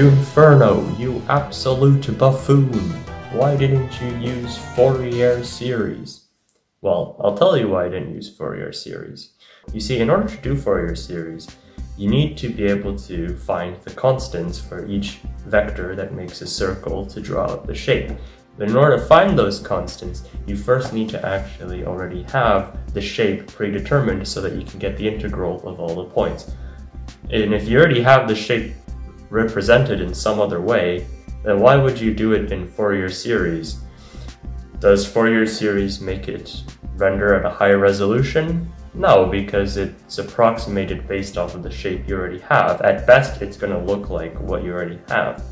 Junferno, you absolute buffoon! Why didn't you use Fourier series? Well, I'll tell you why I didn't use Fourier series. You see, in order to do Fourier series, you need to be able to find the constants for each vector that makes a circle to draw out the shape. But in order to find those constants, you first need to actually already have the shape predetermined so that you can get the integral of all the points. And if you already have the shape represented in some other way, then why would you do it in Fourier series? Does Fourier series make it render at a higher resolution? No, because it's approximated based off of the shape you already have. At best, it's going to look like what you already have.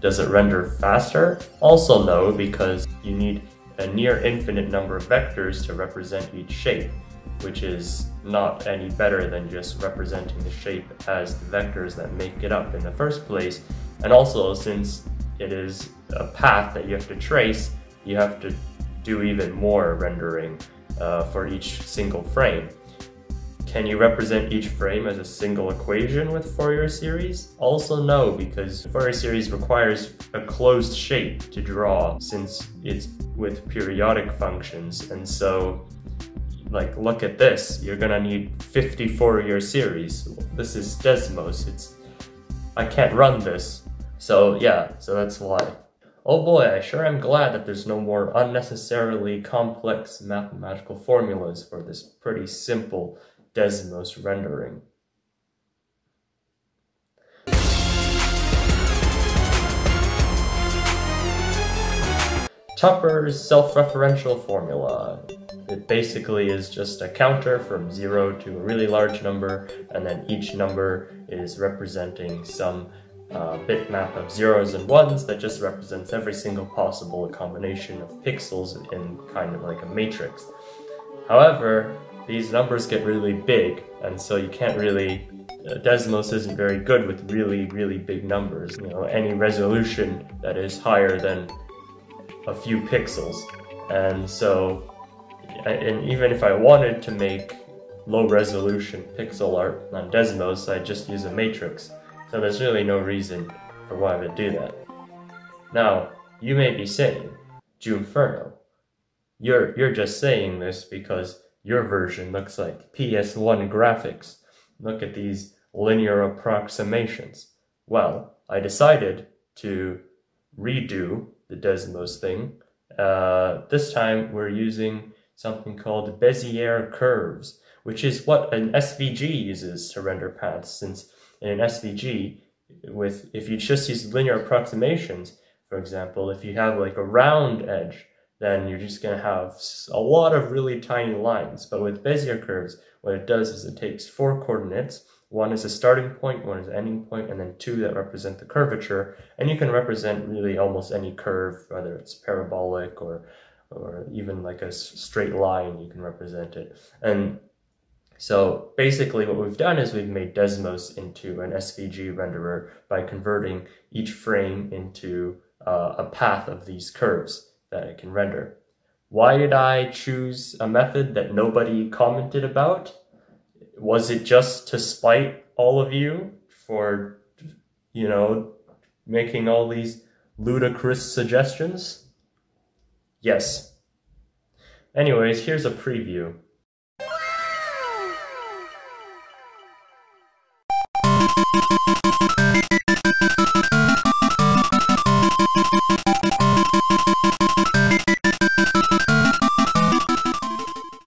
Does it render faster? Also no, because you need a near infinite number of vectors to represent each shape, which is not any better than just representing the shape as the vectors that make it up in the first place. And also, since it is a path that you have to trace, you have to do even more rendering uh, for each single frame. Can you represent each frame as a single equation with Fourier series? Also no, because Fourier series requires a closed shape to draw since it's with periodic functions. And so, like, look at this. You're gonna need 50 Fourier series. This is Desmos. It's I can't run this. So yeah, so that's why. Oh boy, I sure am glad that there's no more unnecessarily complex mathematical formulas for this pretty simple Desmos rendering. Tupper's self-referential formula. It basically is just a counter from zero to a really large number, and then each number is representing some uh, bitmap of zeros and ones that just represents every single possible combination of pixels in kind of like a matrix. However, these numbers get really big, and so you can't really, uh, Desmos isn't very good with really, really big numbers. You know, any resolution that is higher than a few pixels. And so, and even if I wanted to make low resolution pixel art on Desmos, I'd just use a matrix. So there's really no reason for why I would do that. Now, you may be saying, Junferno, you're, you're just saying this because your version looks like PS1 graphics. Look at these linear approximations. Well, I decided to redo the Desmos thing. Uh, this time we're using something called Bezier curves, which is what an SVG uses to render paths, since in an SVG, with if you just use linear approximations, for example, if you have like a round edge, then you're just going to have a lot of really tiny lines. But with Bezier curves, what it does is it takes four coordinates. One is a starting point, one is an ending point, and then two that represent the curvature. And you can represent really almost any curve, whether it's parabolic or or even like a straight line, you can represent it. And so basically what we've done is we've made Desmos into an SVG renderer by converting each frame into uh, a path of these curves that it can render. Why did I choose a method that nobody commented about? Was it just to spite all of you for, you know, making all these ludicrous suggestions? Yes. Anyways, here's a preview.